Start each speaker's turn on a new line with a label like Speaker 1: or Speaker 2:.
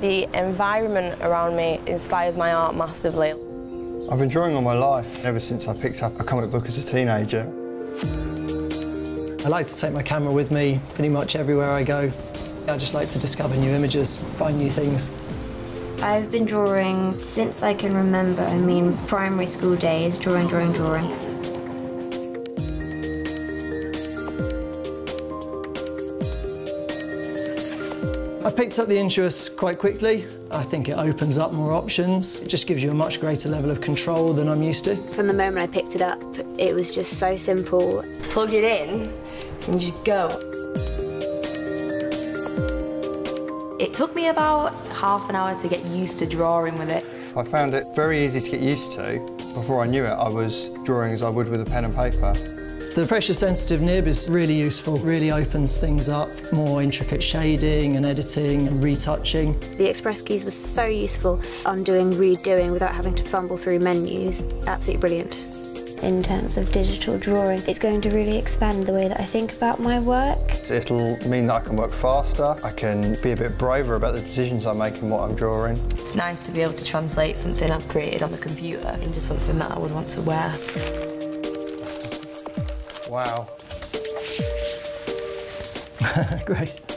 Speaker 1: The environment around me inspires my art massively.
Speaker 2: I've been drawing all my life, ever since I picked up a comic book as a teenager.
Speaker 3: I like to take my camera with me pretty much everywhere I go. I just like to discover new images, find new things.
Speaker 4: I've been drawing since I can remember. I mean, primary school days, drawing, drawing, drawing.
Speaker 3: I picked up the interest quite quickly. I think it opens up more options. It just gives you a much greater level of control than I'm used to.
Speaker 4: From the moment I picked it up, it was just so simple.
Speaker 1: Plug it in and just go. It took me about half an hour to get used to drawing with it.
Speaker 2: I found it very easy to get used to. Before I knew it, I was drawing as I would with a pen and paper.
Speaker 3: The pressure-sensitive nib is really useful, really opens things up, more intricate shading and editing and retouching.
Speaker 4: The Express keys were so useful, undoing, redoing without having to fumble through menus. Absolutely brilliant. In terms of digital drawing, it's going to really expand the way that I think about my work.
Speaker 2: It'll mean that I can work faster, I can be a bit braver about the decisions I make and what I'm drawing.
Speaker 1: It's nice to be able to translate something I've created on the computer into something that I would want to wear.
Speaker 2: Wow.
Speaker 3: Great.